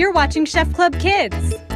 You're watching Chef Club Kids.